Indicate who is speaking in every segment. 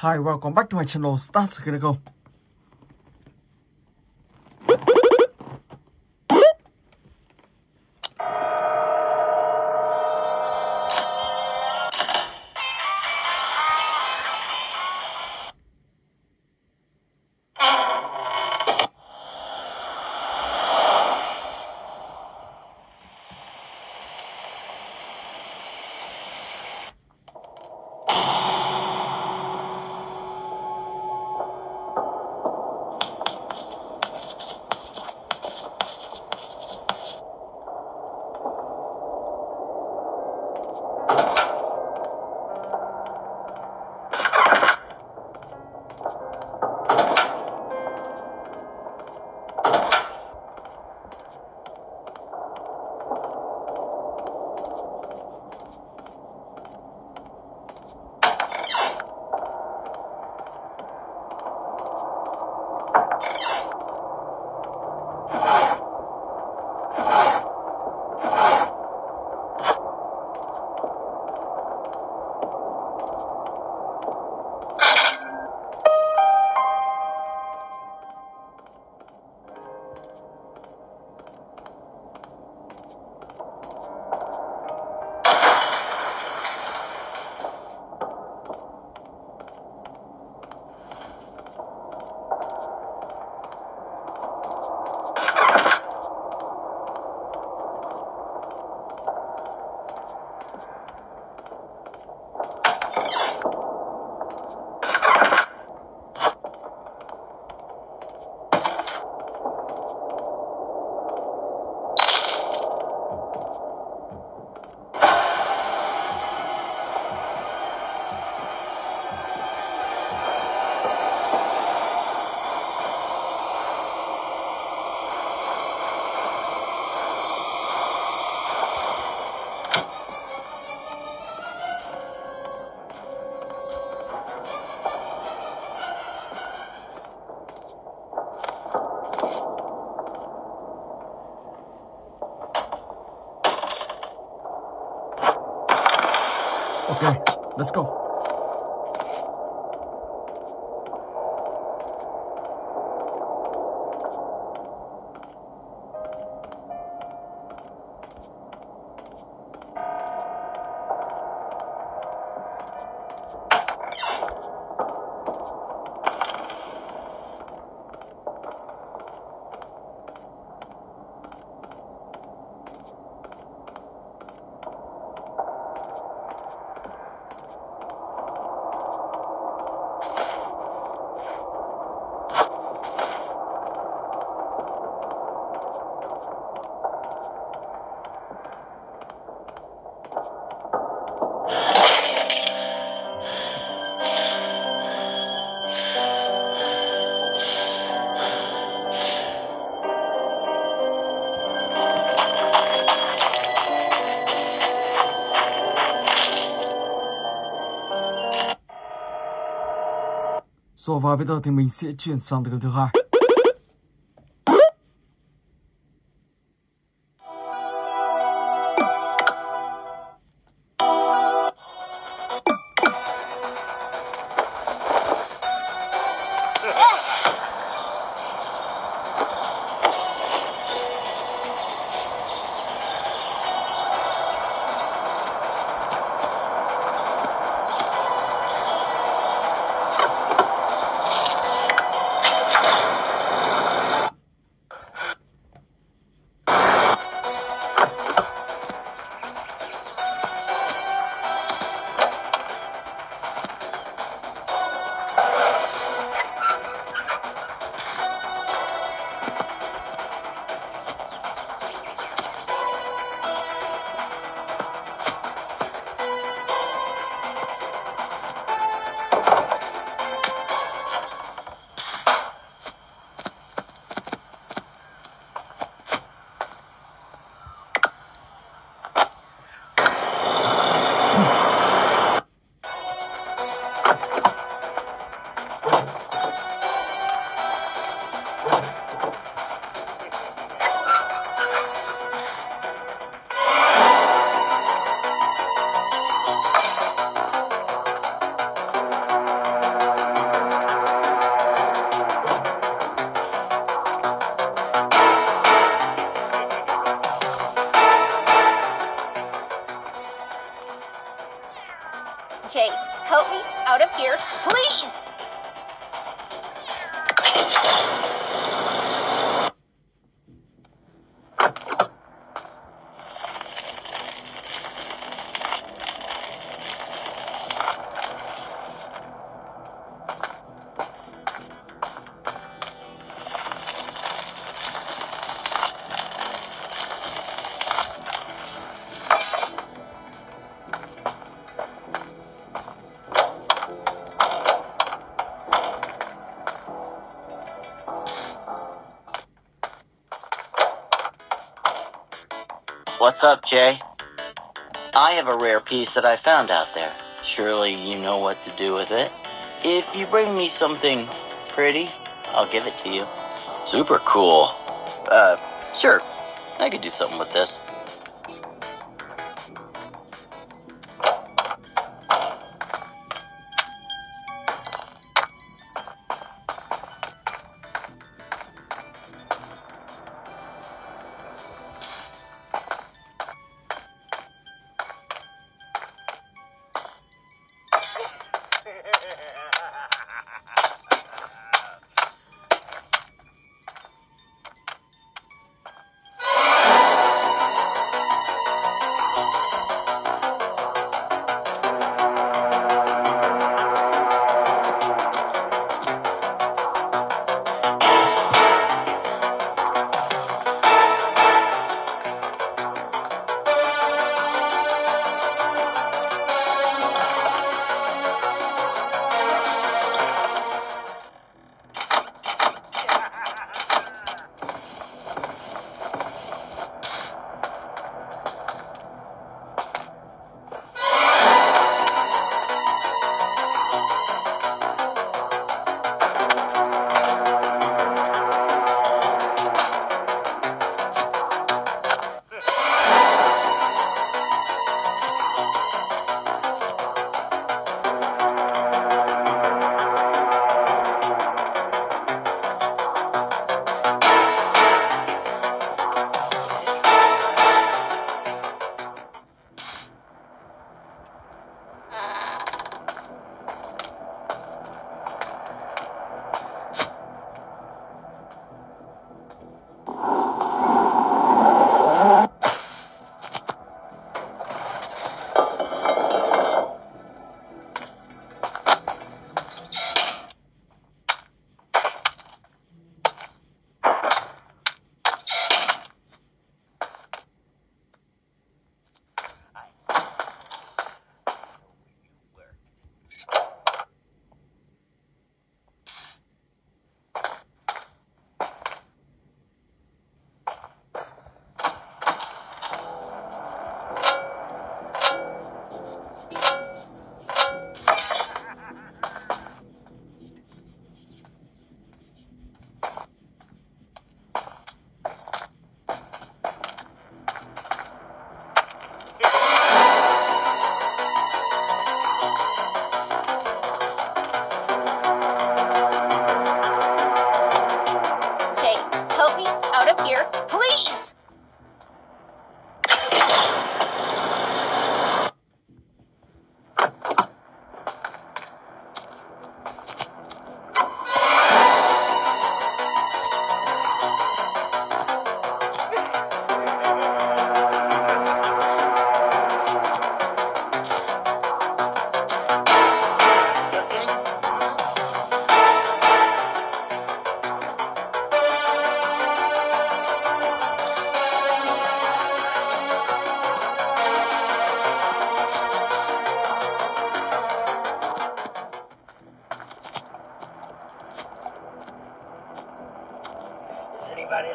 Speaker 1: Hi, welcome back to my channel Stars Clinical. Let's go. So và bây giờ thì mình sẽ chuyển sang từ thứ hai.
Speaker 2: What's up, Jay? I have a rare piece that I found out there. Surely you know what to do with it. If you bring me something pretty, I'll give it to you. Super cool. Uh, sure. I could do something with this.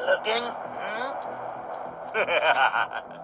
Speaker 2: Looking? Hmm?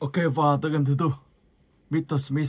Speaker 3: Ok và tựa game thứ tư Mr. Smith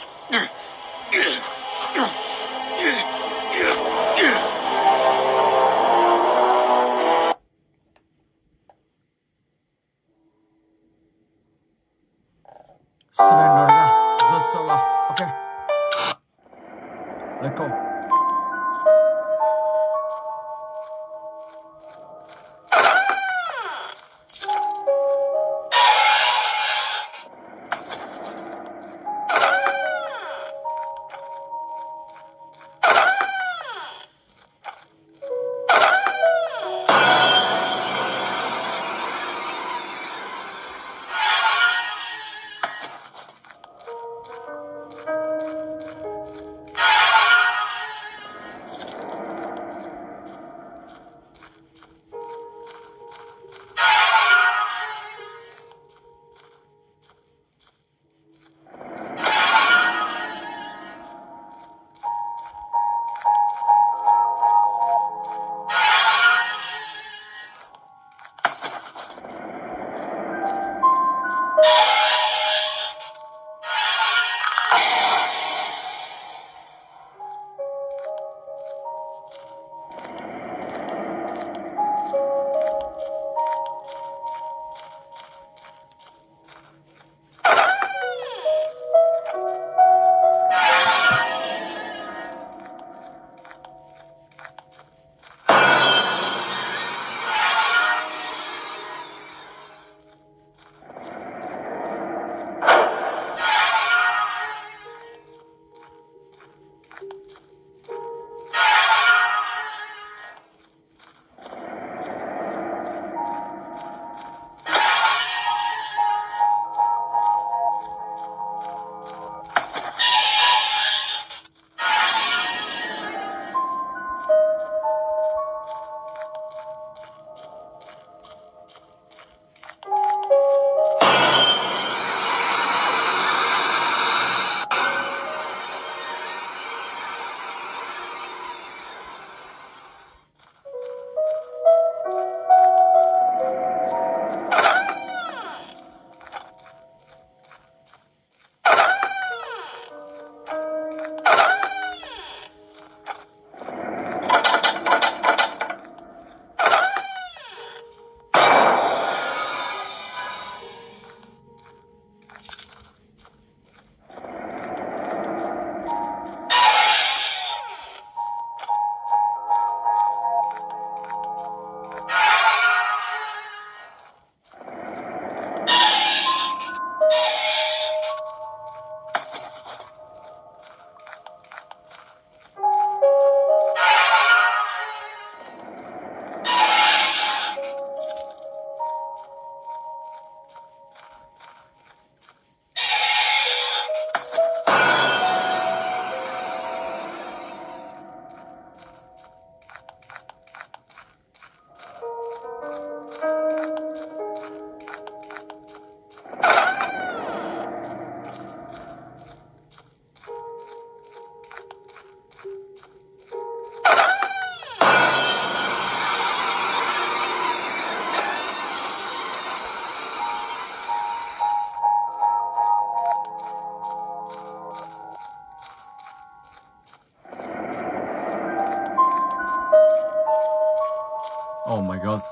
Speaker 1: Girls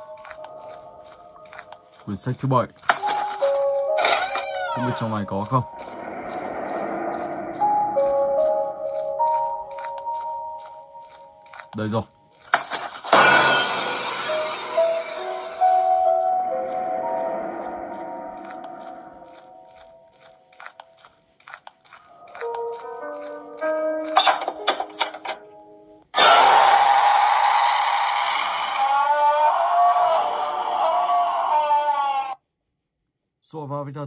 Speaker 1: Quyển sách thứ bảy. Không biết trong này có không? Đây rồi.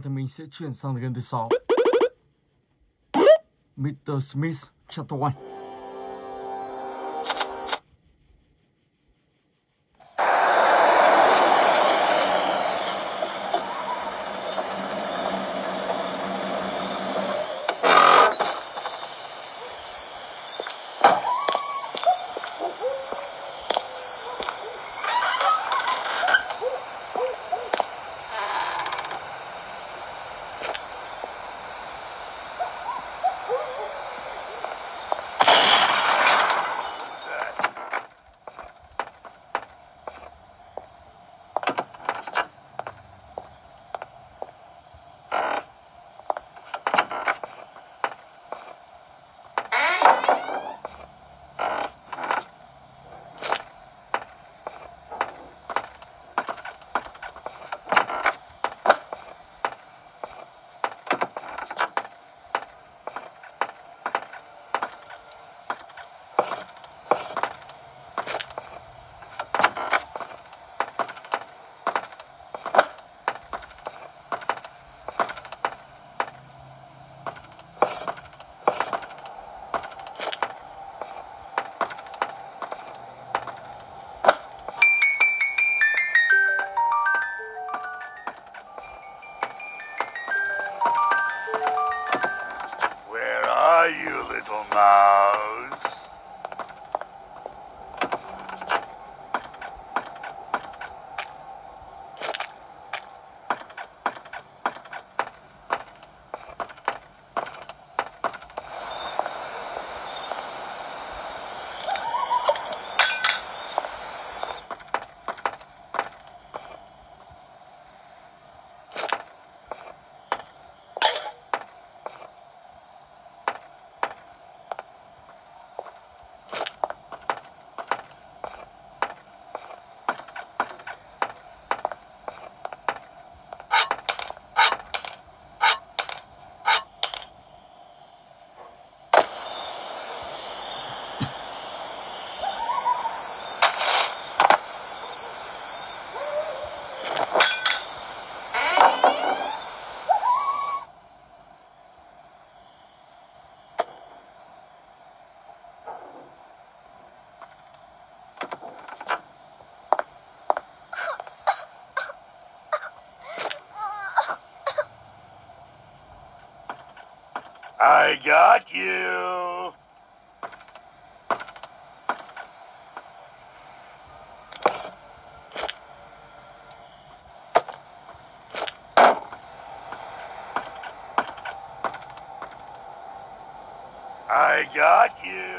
Speaker 1: Thì mình sẽ chuyển sang game thứ 6 Mr. Smith Chapter 1
Speaker 3: you, uh, little I got you. I got you.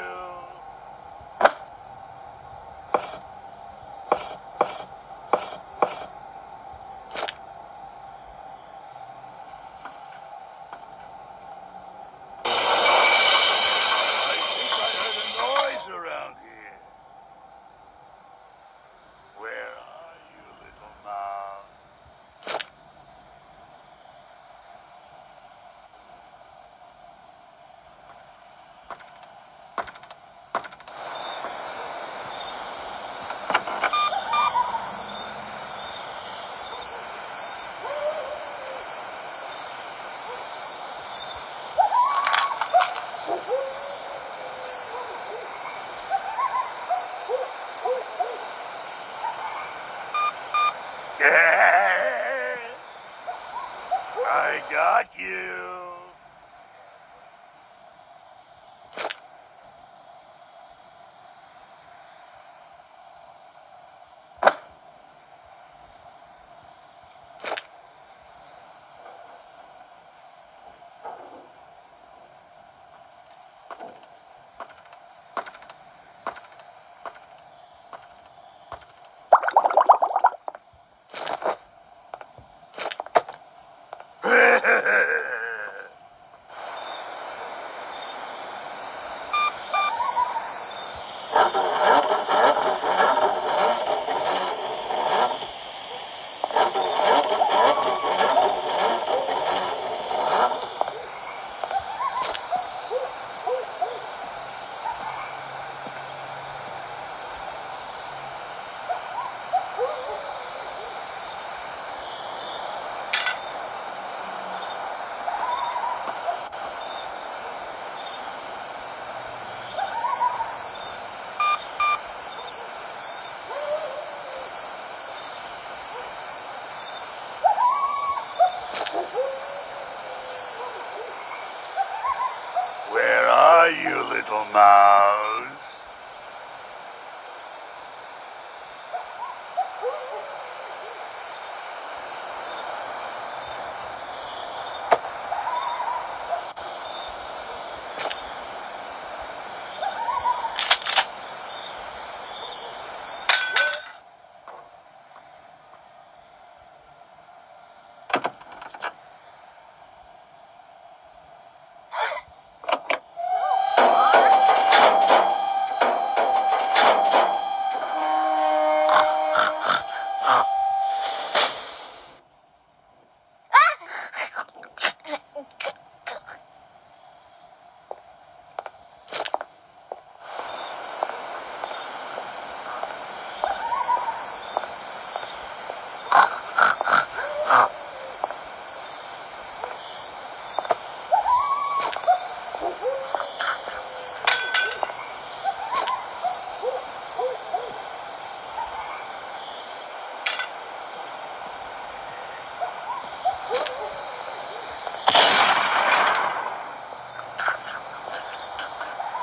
Speaker 3: You, um, little uh, mouse?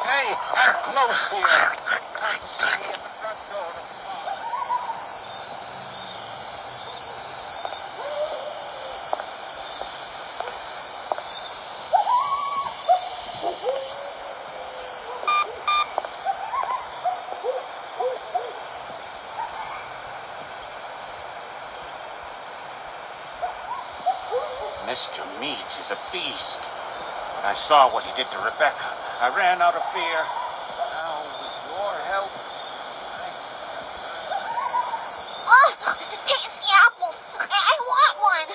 Speaker 4: Hey, I'm close here. I can see me at the front door of the car. Meads is a beast. When I saw what he did to Rebecca, I ran out of fear. Now, with your help, I...
Speaker 5: Oh, tasty apples. I, I want one.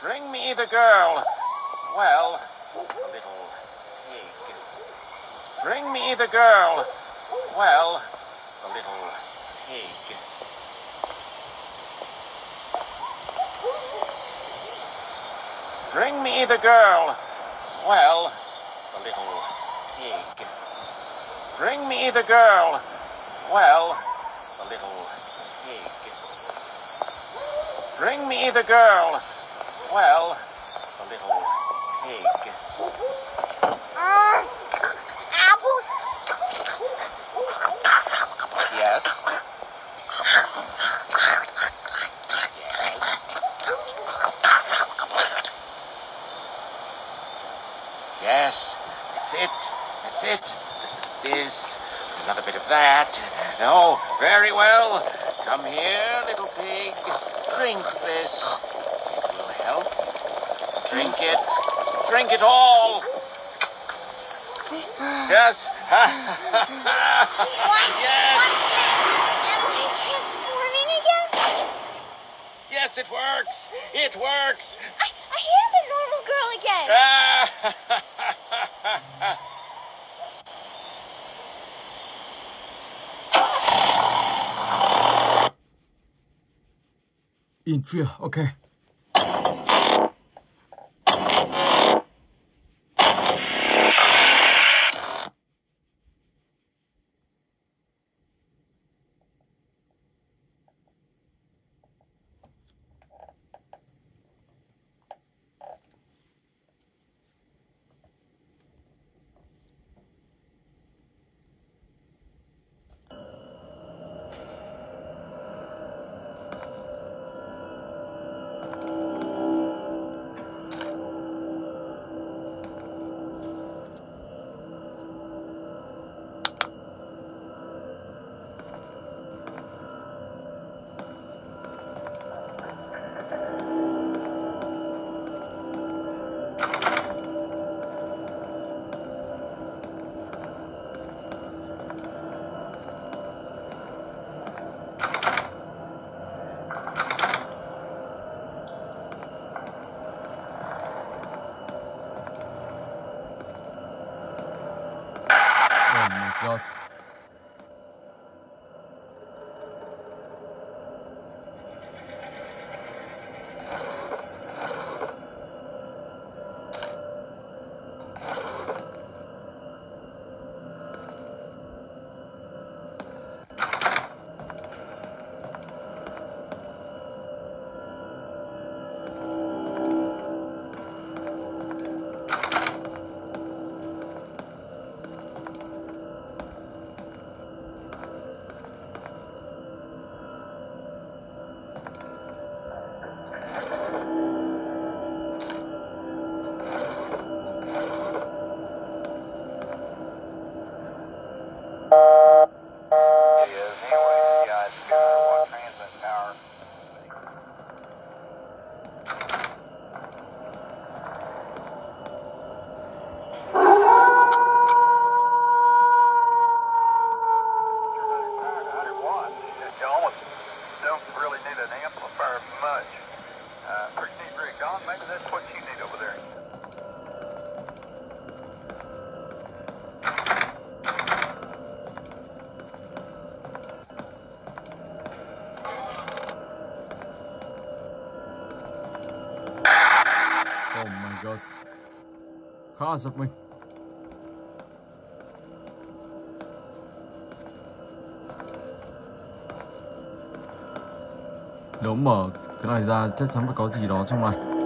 Speaker 4: Bring me the girl. Well, a little pig. Bring me the girl. Well, a little pig. Bring me the girl. Well, the little pig. Bring me the girl. Well, a little pig. Bring me the girl. Well, a little pig. Ah! That's it. Is another bit of that. Oh, very well. Come here, little pig. Drink this. It will help. Drink it. Drink it all. Yes. yes.
Speaker 5: Am I transforming again?
Speaker 4: Yes, it works. It works.
Speaker 5: I, I am a normal girl again.
Speaker 1: In Fear, okay. Khá giật mình. Nếu mở cái này ra, chắc chắn phải có gì đó trong này.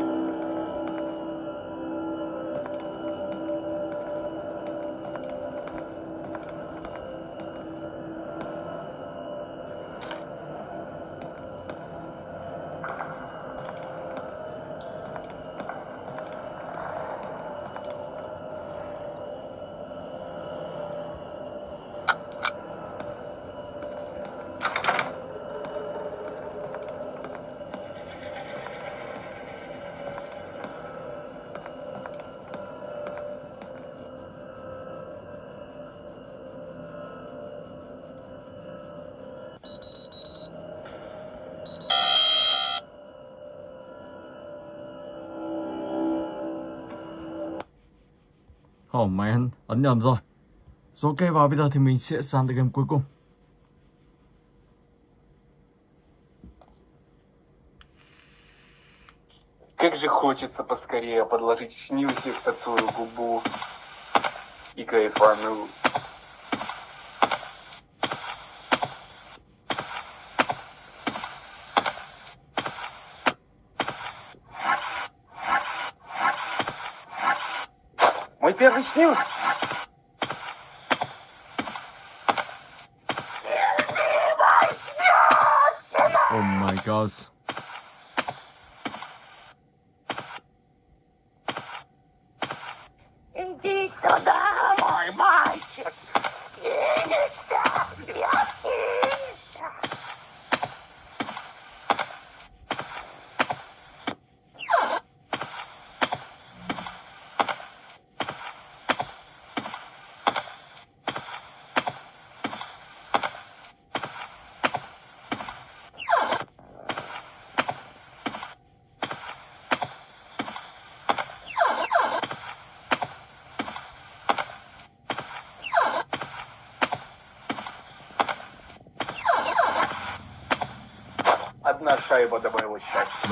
Speaker 1: Oh man, ấn nhầm rồi. Rồi ok và bây giờ thì mình sẽ sang tới game cuối cùng.
Speaker 6: Как же хочется поскорее подложить снюси в тацую губу и кайфануть. excuse.
Speaker 1: Oh my
Speaker 6: gosh.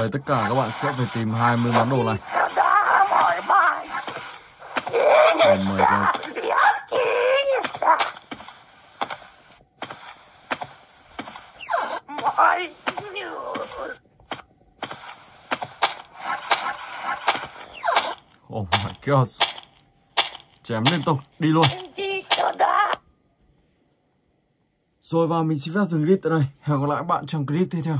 Speaker 1: Đây tất cả các bạn sẽ phải tìm 20 món đồ này. Oh my god. Oh my god. Chém liên tục, đi luôn. Rồi và mình xin phép dừng clip tại đây. Hẹn gặp lại các bạn trong clip tiếp theo.